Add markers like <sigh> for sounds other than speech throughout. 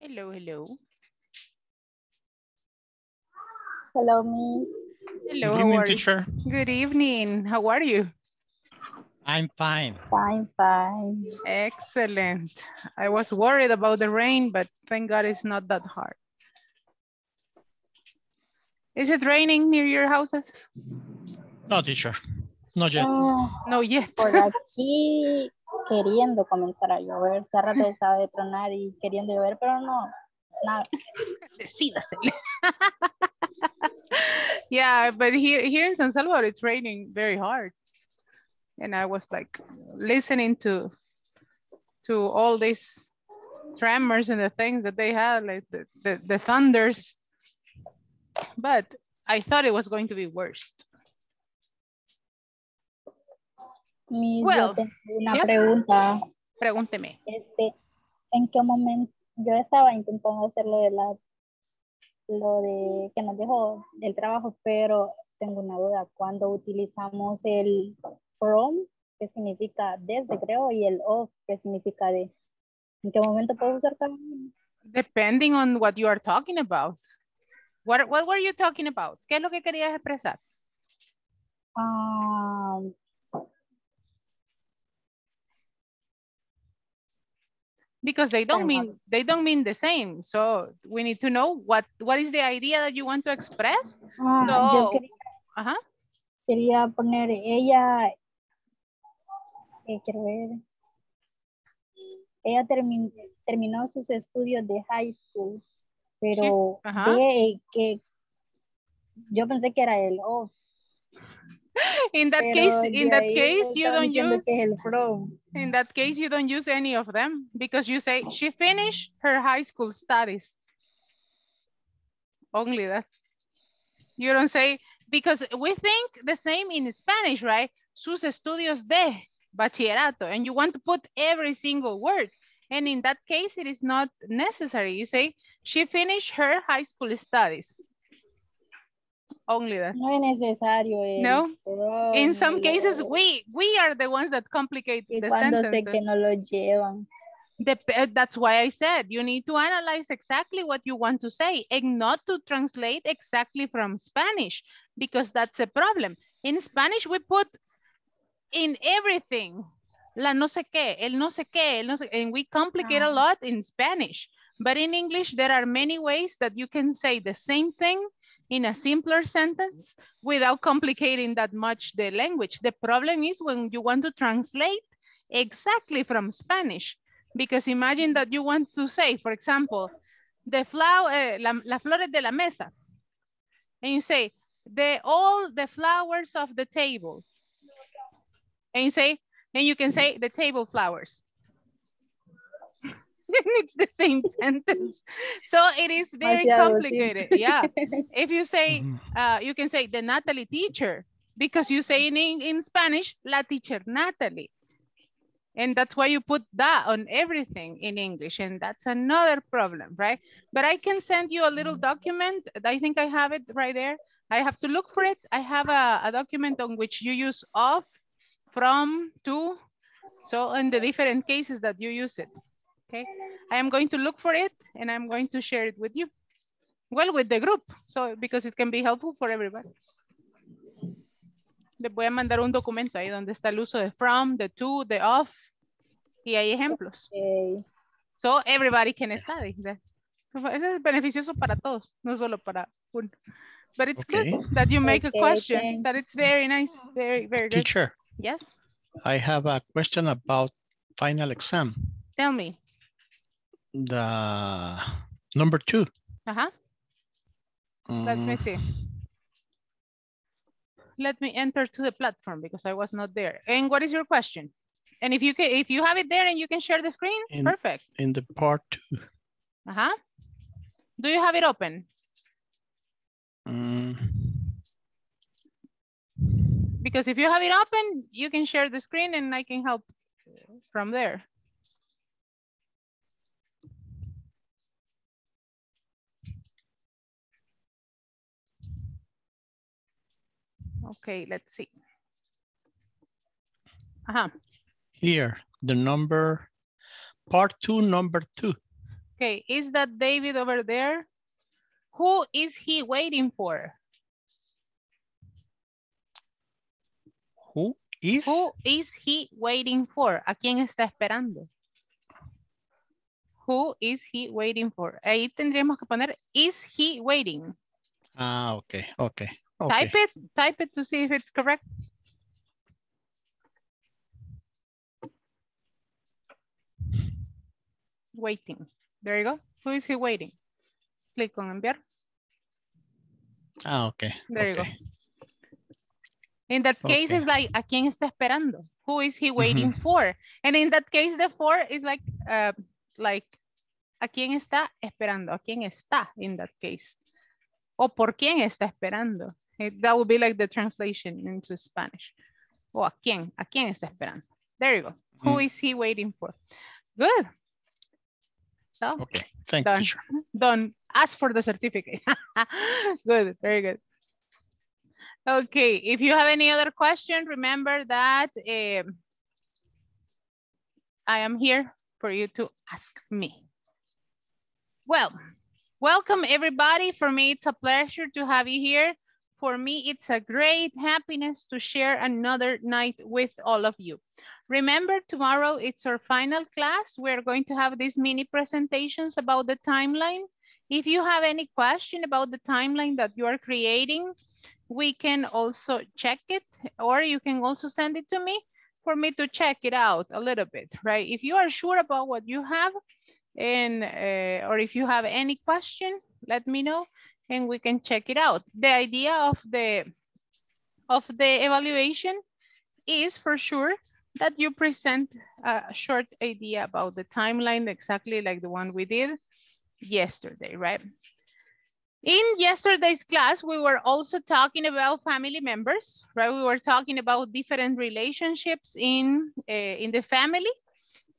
Hello, hello. Hello, Miss. Hello, Good how evening, are you? teacher. Good evening. How are you? I'm fine. Fine, fine. Excellent. I was worried about the rain, but thank God it's not that hard. Is it raining near your houses? No, teacher. Not yet. Ah, No yet. por <laughs> aquí queriendo comenzar a llover. Cada rato estaba de tronar y queriendo llover, pero no, nada. Decídase. <laughs> yeah, but here, here in San Salvador, it's raining very hard. And I was like listening to to all these tremors and the things that they had, like the, the, the thunders. But I thought it was going to be worse. Well, una yep. pregunta. Pregúnteme. Este, ¿En qué momento? Yo estaba intentando hacer lo de la, lo de que nos dejó el trabajo, pero tengo una duda. Cuando utilizamos el from, que significa desde, creo, y el of, que significa de, ¿en qué momento puedo usar cada uno? Depending on what you are talking about. What, what were you talking about? ¿Qué es lo que querías expresar? Ah, because they don't mean they don't mean the same. So we need to know what what is the idea that you want to express. Ah, So- yo quería, Ajá. quería poner ella, eh, quiero ver, ella termin- terminó sus estudios de high school, pero de que yo pensé que era el of, <laughs> in that pero case in that case you don't use in that case you don't use any of them because you say she finished her high school studies. Only that. You don't say because we think the same in spanish right? Sus estudios de bachillerato and you want to put every single word. And in that case it is not necessary. You say she finished her high school studies only that No es necesario el No. from, in some cases we we are the ones that complicate y the cuando sé sentences que no lo llevan. Dep- uh, that's why I said you need to analyze exactly what you want to say and not to translate exactly from Spanish because that's a problem. In Spanish, we put in everything, la no sé qué, el no sé qué, el no sé, and we complicate a Ah. lot in Spanish. But in English, there are many ways that you can say the same thing in a simpler sentence without complicating that much the language. The problem is when you want to translate exactly from Spanish. Because imagine that you want to say, for example, the flower, eh, la, las flores de la mesa. And you say, the all the flowers of the table. And you say, and you can say the table flowers. <laughs> it's the same sentence. So it is very complicated. Yeah. <laughs> If you say, Mhm. uh, you can say the Natalie teacher because you say in, in Spanish, la teacher Natalie. And that's why you put that on everything in English. And that's another problem, right? But I can send you a little document. I think I have it right there. I have to look for it. I have a, a document on which you use of, from, to. So in the different cases that you use it. Okay. I am going to look for it and I'm going to share it with you. Well, with the group. So because it can be helpful for everybody. Les voy a mandar un documento ahí donde está el uso de from, the to, the of, y hay ejemplos. Ok. So everybody can study. that. Eso es beneficioso para todos, no solo para uno. But it's Okay. good that you make Okay, a question, thanks. that it's very nice, very, very good. Teacher, Yes, I have a question about final exam. tell me. The number two. Uh-huh. Let me Mm, see. Let me enter to the platform because I was not there. And what is your question? And if you can, if you have it there and you can share the screen, In- perfect. In the part two. Uh-huh. Do you have it open? Mm, Because if you have it open, you can share the screen and I can help from there. Okay, let's see. Uh -huh. Here, the number, part two, number two. Okay, is that David over there? Who is he waiting for? Who is? Who is he waiting for? ¿A quién está esperando? Who is he waiting for? Ahí tendríamos que poner, is he waiting? Ah, okay, okay. Okay. Type it, type it to see if it's correct. Waiting. There you go. Who is he waiting? Click on enviar. Ah, okay. There okay. you go. In that case, Okay. it's like, ¿a quién está esperando? Who is he waiting for? And in that case, the for is like, uh, like, ¿a quién está esperando? ¿A quién está in that case? O por quién está esperando? It- that would be like the translation into Spanish. O a quién, ¿a quién está esperando? There you go. Who Mm. is he waiting for? Good. So, Okay, thank Done. you. teacher. done. Ask for the certificate. <laughs> good, very good. Okay, if you have any other question, remember that um, I am here for you to ask me. Well, welcome everybody. For me, it's a pleasure to have you here. For me, it's a great happiness to share another night with all of you. Remember, tomorrow it's our final class. We're going to have these mini presentations about the timeline. If you have any question about the timeline that you are creating, we can also check it or you can also send it to me for me to check it out a little bit, right? If you are sure about what you have and uh, or if you have any question, let me know and we can check it out. The idea of the of the evaluation is for sure that you present a short idea about the timeline exactly like the one we did yesterday, right? In yesterday's class, we were also talking about family members, right? We were talking about different relationships in, uh, in the family.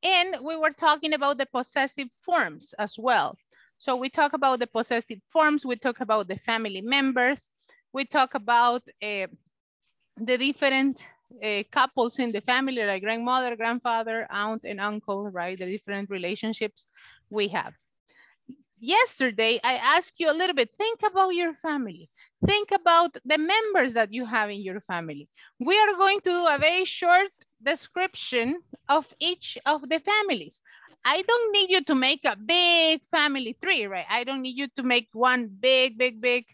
And we were talking about the possessive forms as well. So we talk about the possessive forms, we talk about the family members, we talk about uh, the different uh, couples in the family, like grandmother, grandfather, aunt, and uncle, right? The different relationships we have yesterday I asked you a little bit, think about your family. Think about the members that you have in your family. We are going to do a very short description of each of the families. I don't need you to make a big family tree, right? I don't need you to make one big, big, big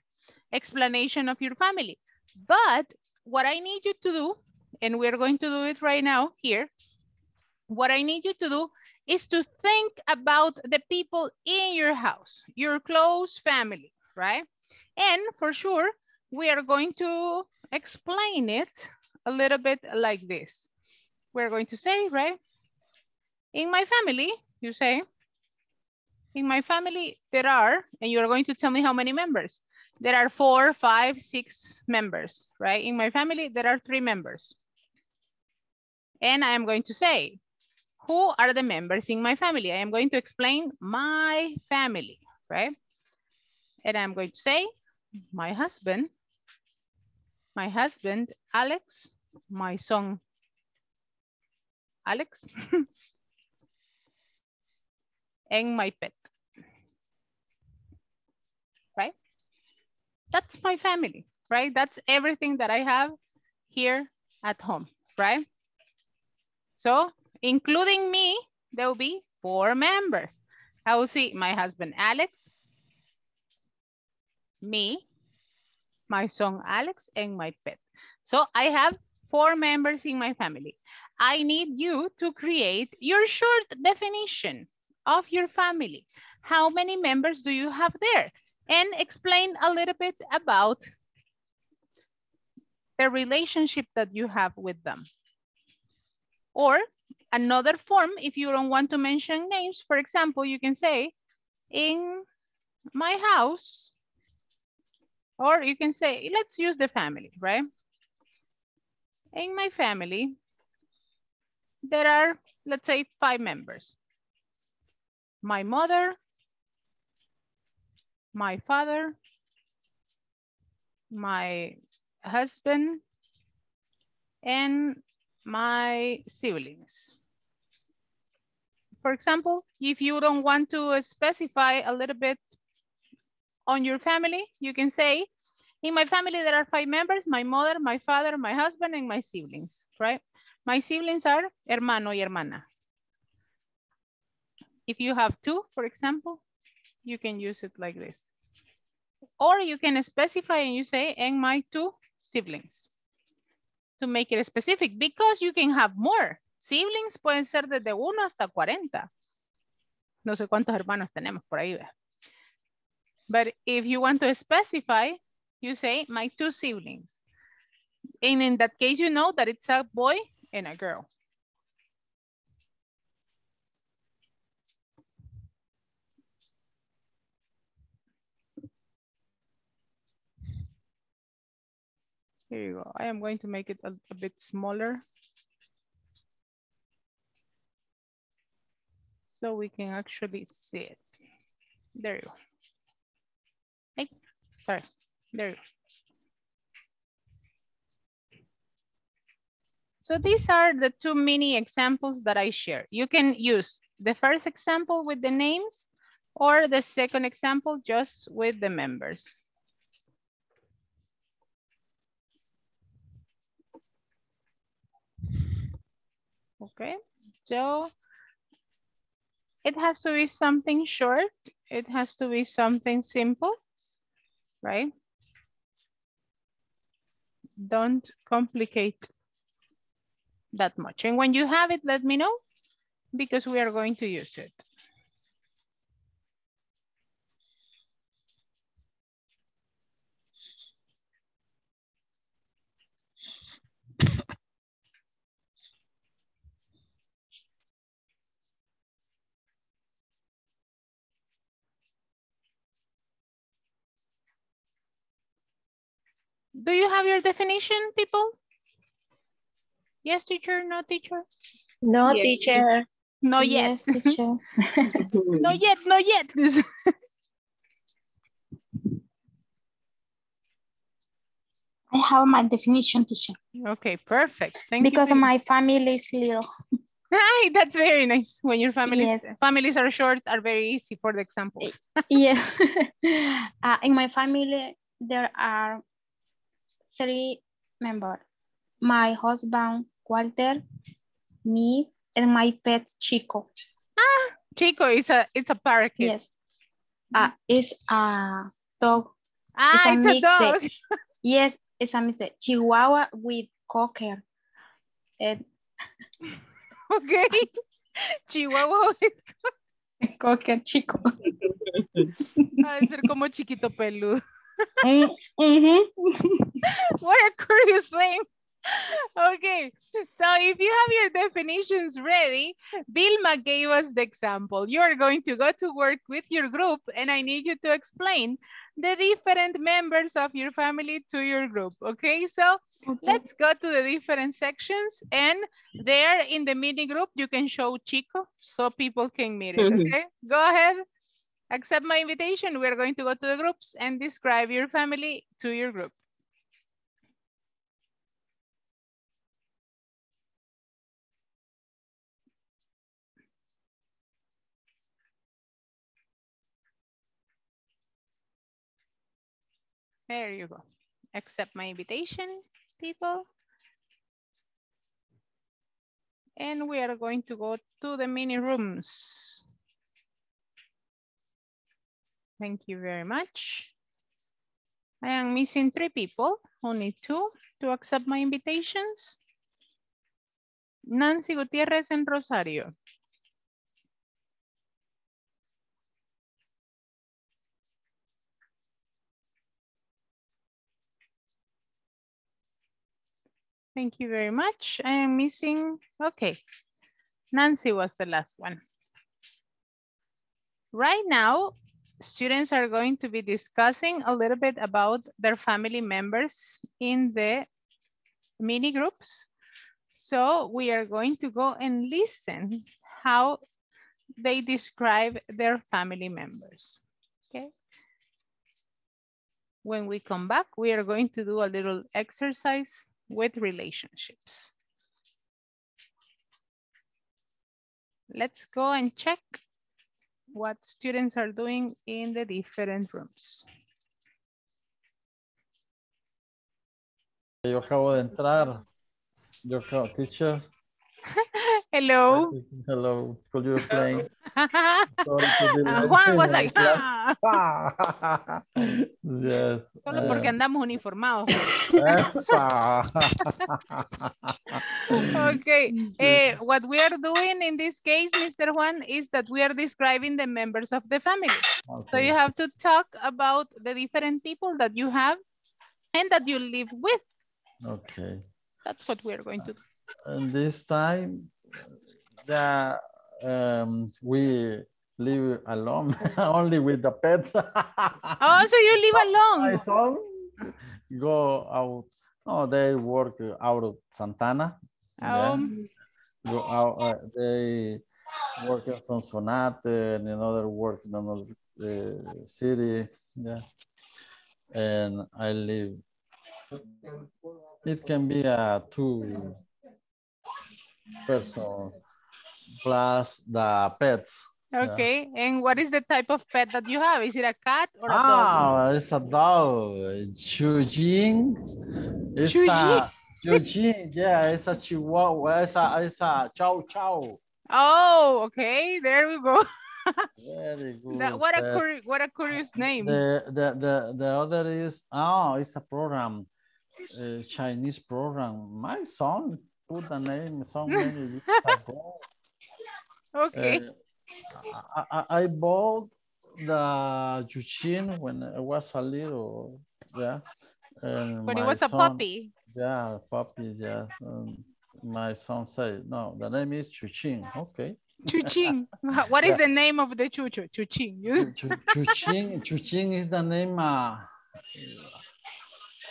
explanation of your family. But what I need you to do, and we're going to do it right now here, what I need you to do is to think about the people in your house, your close family, right? And for sure, we are going to explain it a little bit like this. We're going to say, right? In my family, you say, in my family, there are, and you're going to tell me how many members. There are four, five, six members, right? In my family, there are three members. And I am going to say, who are the members in my family? I am going to explain my family, right? And I'm going to say my husband, my husband, Alex, my son, Alex, <laughs> and my pet, right? That's my family, right? That's everything that I have here at home, right? So including me, there will be four members. I will see my husband, Alex, me, my son, Alex, and my pet. So I have four members in my family. I need you to create your short definition of your family. How many members do you have there? And explain a little bit about the relationship that you have with them. Or another form, if you don't want to mention names, for example, you can say, in my house, or you can say, let's use the family, right? in my family, there are, let's say, five members. My mother, my father, my husband, and my siblings. For example, if you don't want to specify a little bit on your family, you can say, in my family, there are five members, my mother, my father, my husband, and my siblings, right? My siblings are hermano y hermana. If you have two, for example, you can use it like this. Or you can specify and you say, and my two siblings to make it specific because you can have more. Siblings pueden ser desde uno hasta 40. No sé cuántos hermanos tenemos por ahí. But if you want to specify, you say my two siblings. And in that case, you know that it's a boy and a girl. Here you go. I am going to make it a, a bit smaller. So we can actually see it. There you go. Hey, sorry, there you go. So these are the two mini examples that I share. You can use the first example with the names or the second example just with the members. Okay, so it has to be something short. It has to be something simple, right? Don't complicate that much. And when you have it, let me know because we are going to use it. Do you have your definition, people? Yes, teacher, no, teacher? No, yes. teacher. No yet. Yes, teacher. <laughs> <laughs> no yet, no yet. I have my definition, teacher. Okay, perfect. Thank because you. Because my family is little. <laughs> Hi, that's very nice. When your families yes. families are short, are very easy for the examples. yeah. uh, in my family, there are three members. My husband, Walter, me, and my pet Chico. Ah, Chico is a it's a parakeet. Yes. Uh, it's a dog. Ah, it's a, it's a dog. <laughs> Yes, it's a mix de Chihuahua with cocker. And, <laughs> okay. <laughs> Chihuahua with cocker chico. Va a ser como chiquito peludo. Mm -hmm. <laughs> what a curious thing. Okay, so if you have your definitions ready, Vilma gave us the example. You are going to go to work with your group and I need you to explain the different members of your family to your group, okay? So okay. let's go to the different sections and there in the meeting group, you can show Chico so people can meet it, okay? Go ahead, accept my invitation. We're going to go to the groups and describe your family to your group. There you go. Accept my invitation, people. And we are going to go to the mini rooms. Thank you very much. I am missing three people, only two to accept my invitations. Nancy Gutierrez and Rosario. Thank you very much. I am missing, okay. Nancy was the last one. Right now, students are going to be discussing a little bit about their family members in the mini groups. So we are going to go and listen how they describe their family members, okay? When we come back, we are going to do a little exercise with relationships. Let's go and check what students are doing in the different rooms. Yo acabo de entrar. Yo acabo, teacher. <laughs> Hello. Hello. Could you explain? <laughs> Juan was like, ah. <laughs> yes. Solo porque andamos uniformados. Esa. okay. Uh, what we are doing in this case, Mr. Juan, is that we are describing the members of the family. Okay. So you have to talk about the different people that you have and that you live with. Okay. That's what we're going to do. And this time, the, um, we live alone, <laughs> only with the pets. oh, so you live <laughs> alone? My son go out. No, they work out of Santa Ana. Um. Go out. Uh, they work in Sonsonate and another work in another uh, city. Yeah, and I live it can be a two person plus the pets. Okay, yeah. and what is the type of pet that you have? Is it a cat or a ah, dog? it's a dog. Chujin. It's Chujin. a Chujin. Yeah, it's a chihuahua. It's a, it's a chow chow. Oh, okay. There we go. <laughs> Very good. That, what a Uh, what a curious name. The, the, the, the other is, oh, it's a program, a Chinese program. My son put the name so many years ago. Okay. Uh, I, I, bought the Juchin when I was a little, yeah. And when it was a puppy. Yeah, puppy, yeah. Um, my son said, no, the name is Chuchin. Okay. Chuching. <laughs> What is the name of the chucho? Chuching. You- Chu- Chuchin, Chuchin is the name. Uh,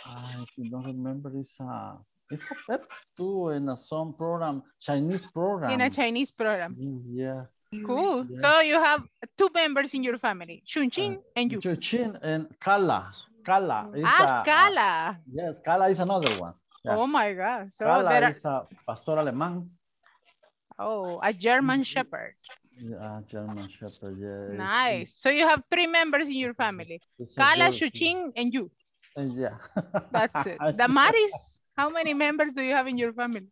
I don't remember. It's a, it's a pet too in a some program, Chinese program. In a Chinese program. Mm, Yeah. Cool. Yeah. So you have two members in your family, Chunching and you. Chuchin and Kala. Kala is Ah, a- Kala. yes, Kala is another one. Yeah. Oh my God. So Kala there are, is a pastor alemán. oh, a German Shepherd. Yeah, German Shepherd. Yeah. Nice. So you have three members in your family, It's Kala, she- and you. Uh, Yeah. That's it. <laughs> Damaris, how many members do you have in your family?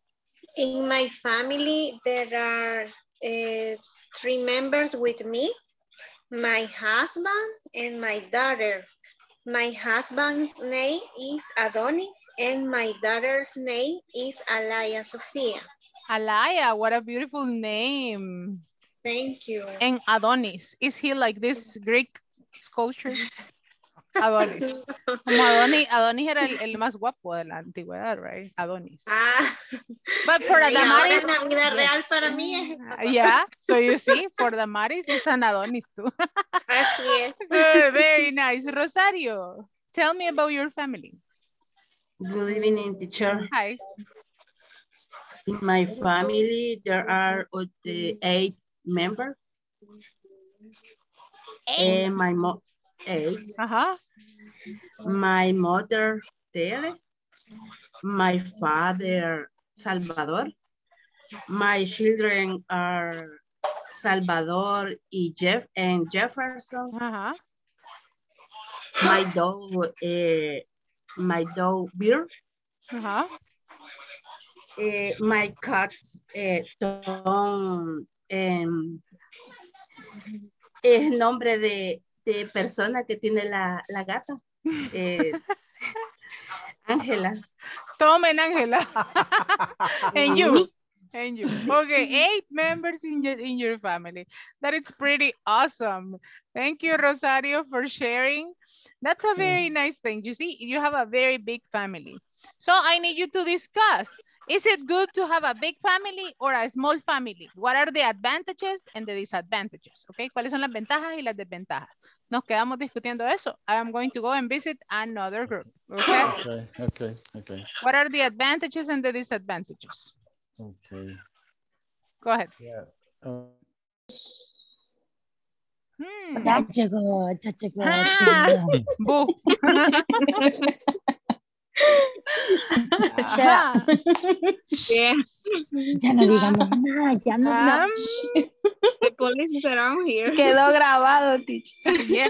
In my family, there are uh, three members with me, my husband and my daughter. My husband's name is Adonis and my daughter's name is Alaya Sofia. Alaya, what a beautiful name. Thank you. And Adonis, is he like this Greek sculptures? <laughs> Adonis. <laughs> Como Adonis, Adonis era el, el más guapo de la antigüedad, right? Adonis. Ah, But for y ahora Damaris, en la vida real para mí es yeah, so you see, for Damaris, it's an Adonis too. así es. <laughs> Good, very nice. Rosario, tell me about your family. Good evening, teacher. Hi. In my family, there are the eight members. And my mo eight. My mother, Tere. My father, Salvador. My children are Salvador y Jeff and Jefferson. My dog, uh, my dog, Beer. Eh, my cat, eh, Tom, es nombre de, de persona que tiene la, la gata. Es eh, <laughs> Ángela. Tom and Angela. <laughs> and you. And you. Okay, eight members in your in your family. That is pretty awesome. Thank you, Rosario, for sharing. That's a very nice thing. You see, you have a very big family. So I need you to discuss. Is it good to have a big family or a small family? What are the advantages and the disadvantages? Okay, ¿cuáles son las ventajas y las desventajas? nos quedamos discutiendo eso. I am going to go and visit another group. Okay. Okay, okay, okay, What are the advantages and the disadvantages? okay. Go ahead. Yeah. Uh, Hmm. Ah. <laughs> Boo. <laughs> Shut Ajá. Yeah, Ya no digamos nada, ya no. no. Sam, the police is around here. Quedó grabado, teacher. yeah.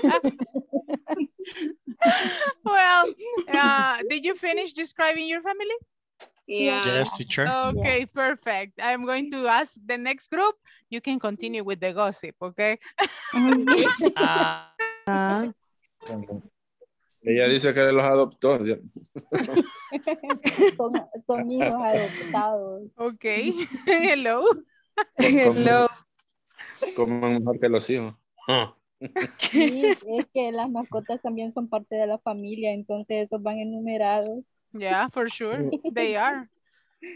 well, uh, did you finish describing your family? Yeah. Yes, teacher. Okay, perfect. I'm going to ask the next group. You can continue with the gossip, okay? Ah, Ella dice que los adoptó. <laughs> Son, son hijos adoptados. Okay. <laughs> Hello. Hello. Comen mejor que los hijos. Ah. Sí, es que las mascotas también son parte de la familia, entonces esos van enumerados. Yeah, for sure. They are.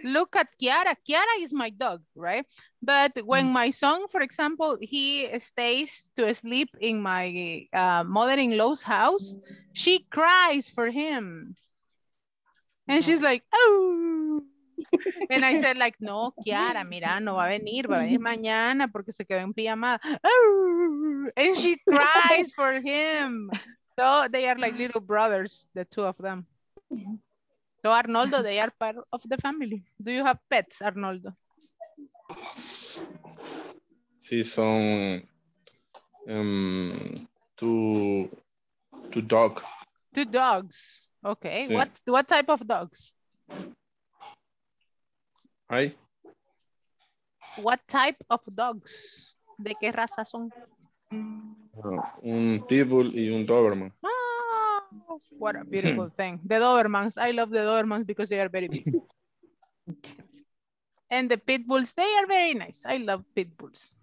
Look at Kiara. Kiara is my dog, right? But when my son, for example, he stays to sleep in my uh, mother-in-law's house, she cries for him. And she's like, oh. And I said like, no, Kiara, mira, no va a venir, va a venir mañana porque se quedó en pijamada. Oh. And she cries for him. So they are like little brothers, the two of them. <laughs> So Arnoldo, they are part of the family. Do you have pets, Arnoldo? Sí, son um, two, two dog. Two dogs. Okay. Sí. What what type of dogs? Ay, What type of dogs? ¿De qué raza son? ah, un pitbull y un doberman. Ah, what a beautiful hmm. thing. The Dobermans. I love the Dobermans because they are very big. <laughs> and the pit bulls, they are very nice. I love pit bulls.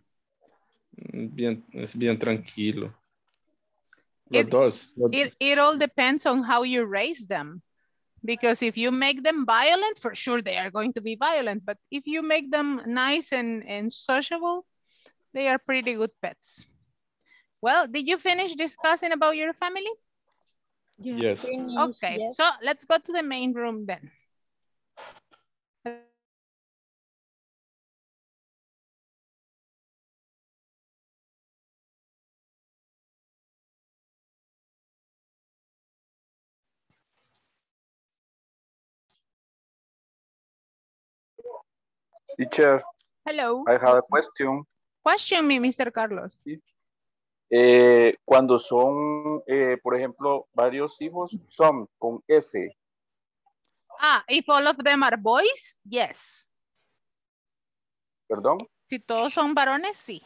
Bien, es bien tranquilo. Los It- dos. It, it all depends on how you raise them. Because if you make them violent, for sure they are going to be violent. But if you make them nice and, and sociable, they are pretty good pets. Well, did you finish discussing about your family? Yes. Okay, Yes. so let's go to the main room then. Teacher, Hello. I have a question. Question me, Mr. Carlos. Eh, cuando son, eh, por ejemplo, varios hijos, son con S, Ah, if all of them are boys, yes. perdón, Si todos son varones, sí.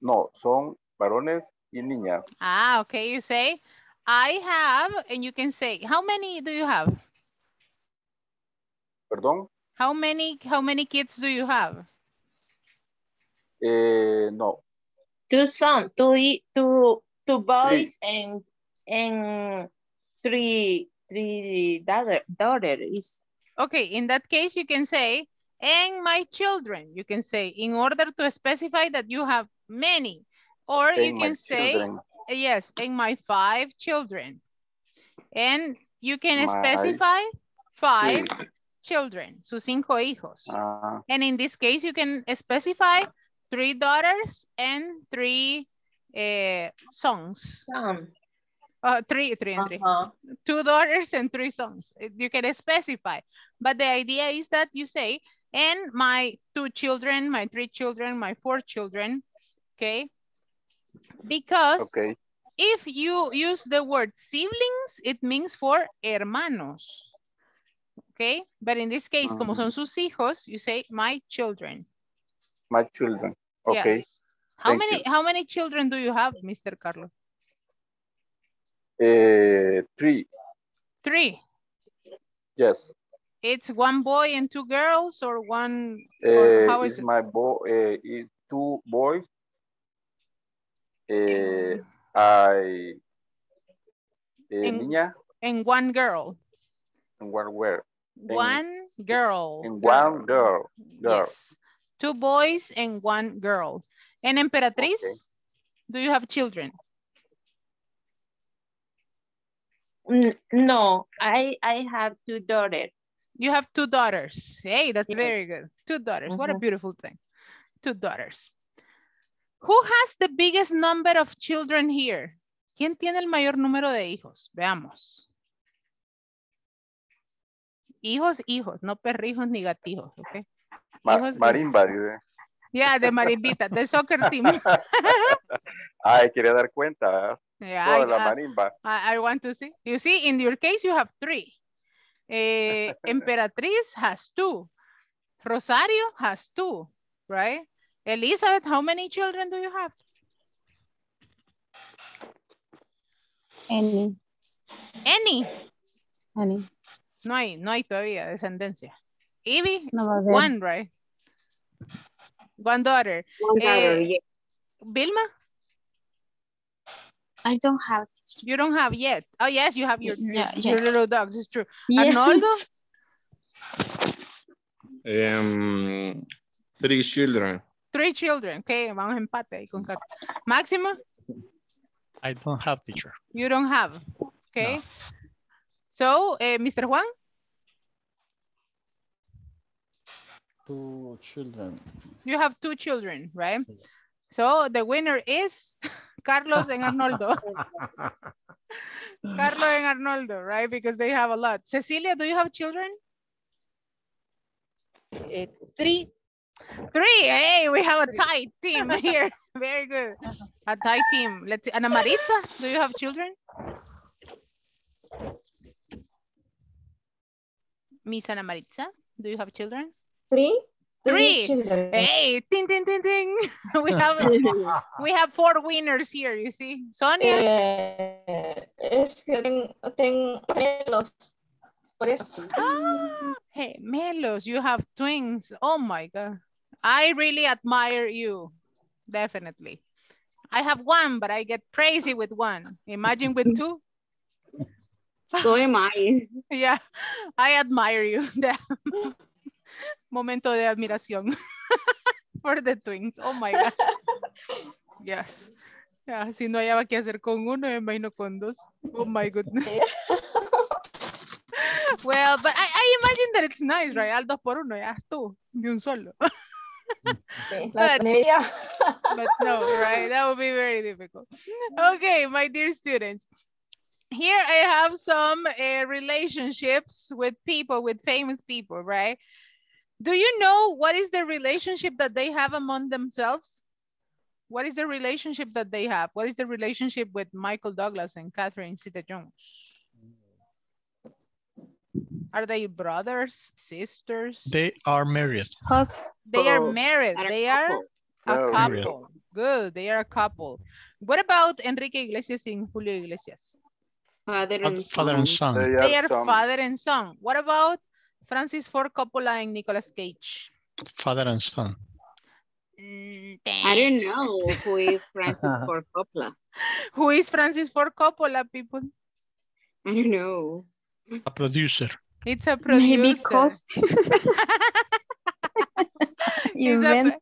no, son varones y niñas. Ah, okay, you say, I have, and you can say, how many do you have? Perdón, How many, how many kids do you have? eh, no, Two sons, two, i- two, two boys and, and three, three daughter, daughters. Okay, in that case, you can say, and my children. You can say, in order to specify that you have many. Or you and my can say, children, yes, and my five children. And you can My specify five children, sus cinco hijos. ah, And in this case, you can specify three daughters and three eh, sons. Son. Uh, three, three and three. Uh-huh. Two daughters and three sons. Uh, You can specify. But the idea is that you say, and my two children, my three children, my four children, okay? Because ok, if you use the word siblings, it means for hermanos. Okay? But in this case, como son sus hijos, you say my children. My children, ok, Yes. How Thank many you. how many children do you have, Mr. Carlos? eh, three, Three. yes, It's one boy and two girls or one eh, how is it? my boy, eh, is two boys, eh, I, eh, En- niña, and one girl. and one where, One girl. and one girl, girl, Yes. Two boys and one girl. And Emperatriz, okay. do you have children? No, I, I have two daughters. You have two daughters. Hey, that's yeah. very good. Two daughters. Mm -hmm. What a mm-hmm. beautiful thing. Two daughters. Who has the biggest number of children here? ¿Quién tiene el mayor número de hijos? Veamos. Hijos, hijos, no perrijos ni gatijos, ¿ok? Ma- de- marimba, dice. Yeah, de marimbita, the soccer team. <laughs> Ay, quería dar cuenta. Yeah, Toda I- la marimba. I, I want to see. You see, in your case, you have three. Eh, <laughs> Emperatriz has two. Rosario has two, right? Elizabeth, how many children do you have? Any, Any. any. No hay, no hay todavía descendencia. Evie, No one, right? One daughter. One Eh, daughter, yeah. Vilma, I don't have. you don't have yet. Oh, yes, you have your, your, Yeah, your yeah. little dogs, it's true. Yes. Arnoldo, Um, three children. three children. Okay, vamos a empate ahí con Máximo, I don't have teacher. you don't have. Okay. So, eh, Mr. Juan, Two children. you have two children, right? So the winner is <laughs> Carlos and Arnoldo. <laughs> Carlos and Arnoldo, right? Because they have a lot. Cecilia, do you have children? Eh, three. Three. Hey, we have a tight team <laughs> here. Very good. A tight team. Let's see. Ana Maritza, do you have children? Miss Ana Maritza, do you have children? Three. Three. children. Hey, ting, ting, ting, ting. <laughs> We have <laughs> we have four winners here, you see. Sonia, Eh, es que ten- tengo gemelos. Por eso. ah, hey, Melos, you have twins. Oh my God. I really admire you. Definitely. I have one, but I get crazy with one. Imagine with two. So am I. <laughs> Yeah, I admire you. Momento de admiración <laughs> for the twins. Oh my God. Yes. Yeah, si no hallaba qué hacer con uno, me imagino con dos. Oh my goodness. <laughs> well, but I, I imagine that it's nice, right? Al dos por uno, ya tú, de un solo. <laughs> But- but no, right? That would be very difficult. Okay, my dear students. Here I have some uh, relationships with people, with famous people, right? Do you know what is the relationship that they have among themselves? What is the relationship that they have? What is the relationship with Michael Douglas and Catherine Zeta-Jones? Are they brothers, sisters? They are married. They are married. They are a couple. Good. They are a couple. What about Enrique Iglesias and Julio Iglesias? Father and Father and son. son. They They are are father and son. What about Francis Ford Coppola and Nicolas Cage? Father and son. Mm, I don't know who is Francis <laughs> Ford Coppola. Who is Francis Ford Coppola, people? I don't know. A producer. It's a producer. Maybe cost. <laughs> <laughs> He's a,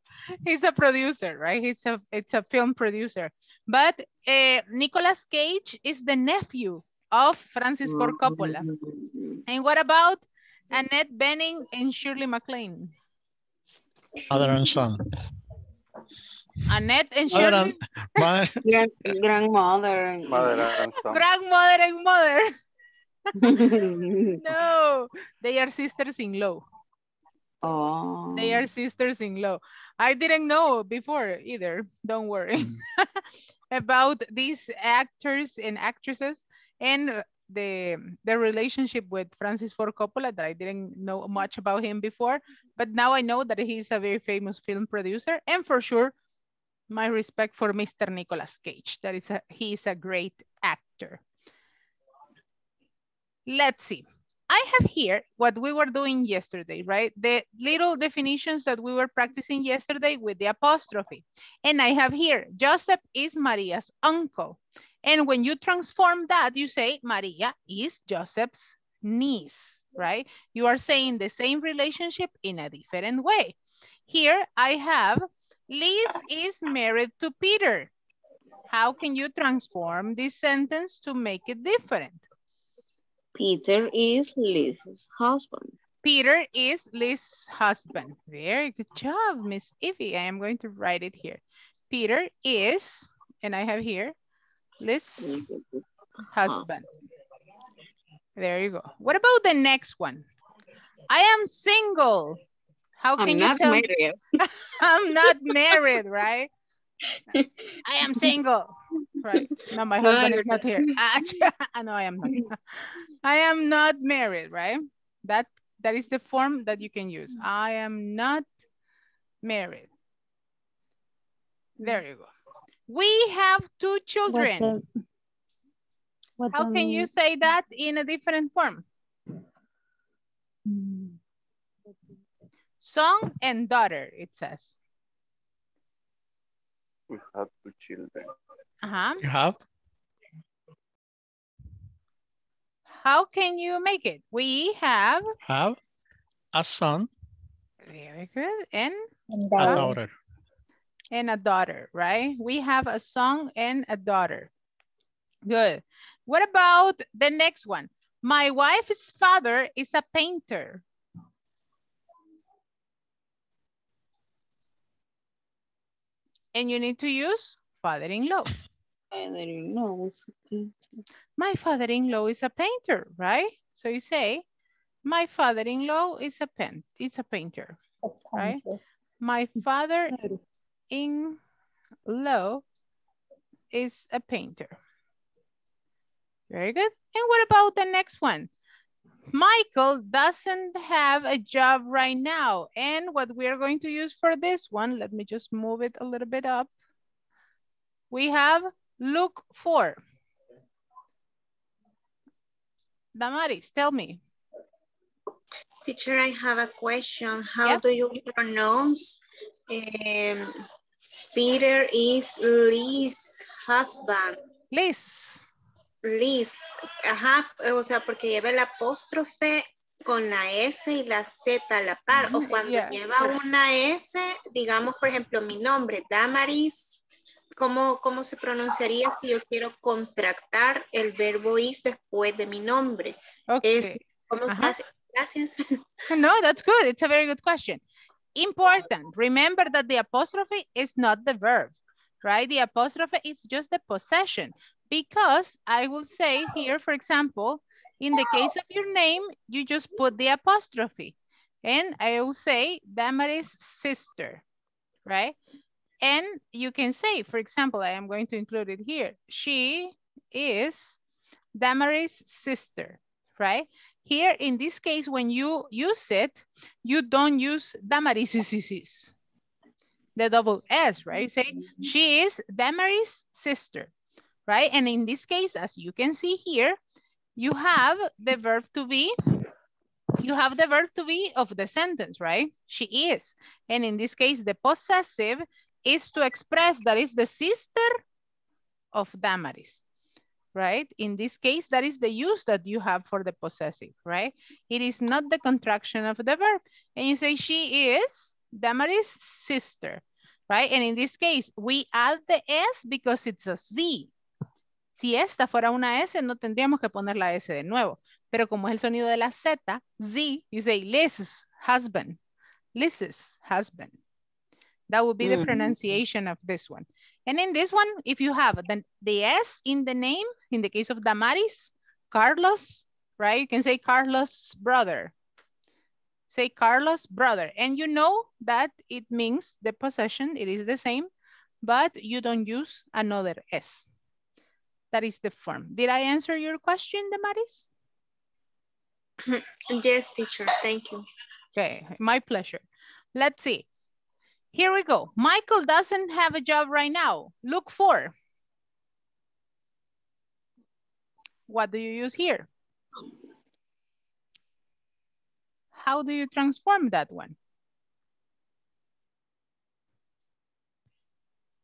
he's a producer, right? He's a it's a film producer. But uh, Nicolas Cage is the nephew of Francis Ford Coppola. Mm. And what about Annette Bening and Shirley MacLaine? Father and son. Annette and Father Shirley, and mother. Grand, grandmother. and- Mother and son. grandmother and mother. <laughs> No, they are sisters-in-law. oh. They are sisters-in-law. I didn't know before either. Don't worry mm. <laughs> about these actors and actresses and the mm, the relationship with Francis Ford Coppola that I didn't know mm-hmm. much about him before, but now I know that he's a very famous film producer and for sure my respect for Mr. Nicolas Cage. That is a he is a great actor. Let's see. I have here what we were doing yesterday, right? The little definitions that we were practicing yesterday with the apostrophe. And I have here, Joseph is Maria's uncle. And when you transform that, you say Maria is Joseph's niece, right? You are saying the same relationship in a different way. Here I have Liz is married to Peter. How can you transform this sentence to make it different? Peter is Liz's husband. Peter is Liz's husband. Very good job, Miss Evie. I am going to write it here. Peter is, and I have here, Liz's husband. There you go. What about the next one? I am single. How can I'm you not tell? married. <laughs> I'm not married, right? I am single. Right. No, my ah, husband is not here. <laughs> Ah, <laughs> I know I am not. I am not married, right? That that is the form that you can use. I am not married. There you go. We have two children. What How can you say that in a different form? Son and daughter, it says. We have two children. Uh-huh. You have? How can you make it? We have, Have a son, very good, and And a daughter. And a daughter, right? We have a son and a daughter. Good. What about the next one? My wife's father is a painter. And you need to use father-in-law. I didn't know. it's okay. My father-in-law is a painter, right? So you say, my father-in-law is a pen, is a painter, right? My father-in-law is a painter. Very good. And what about the next one? Michael doesn't have a job right now. And what we are going to use for this one, let me just move it a little bit up. We have look for. Damaris, tell me. Teacher, I have a question. How Yeah. do you pronounce um, Peter is Liz husband? Liz. Liz. Ajá, o sea, porque lleva el apóstrofe con la S y la Z a la par. O cuando Yeah. lleva una S, digamos, por ejemplo, mi nombre, Damaris. ¿Cómo, ¿Cómo se pronunciaría si yo quiero contractar el verbo is después de mi nombre? Okay. Es, ¿Cómo se hace? Gracias. <laughs> No, that's good. It's a very good question. Important. Remember that the apostrophe is not the verb, right? The apostrophe is just the possession because I will say here, for example, in the case of your name, you just put the apostrophe and I will say Damaris sister, right? And you can say, for example, I am going to include it here. She is Damaris sister, right? Here, in this case, when you use it, you don't use Damaris, the double S, right? You say, mm-hmm. she is Damaris' sister, right? And in this case, as you can see here, you have the verb to be, you have the verb to be of the sentence, right? She is. And in this case, the possessive is to express that is the sister of Damaris right? In this case, that is the use that you have for the possessive, right? It is not the contraction of the verb. And you say she is Damaris' sister, right? And in this case, we add the S because it's a Z. Si esta fuera una S, no tendríamos que poner la S de nuevo. Pero como es el sonido de la Z, Z, you say Liz's husband. Liz's husband. That would be the Mhm. pronunciation of this one. And in this one, if you have the, the S in the name, in the case of Damaris, Carlos, right? You can say Carlos' brother. Say Carlos' brother. And you know that it means the possession, it is the same, but you don't use another S. That is the form. Did I answer your question, Damaris? <laughs> Yes, teacher. Thank you. Okay, my pleasure. Let's see. Here we go. Michael doesn't have a job right now. Look for. What do you use here? How do you transform that one?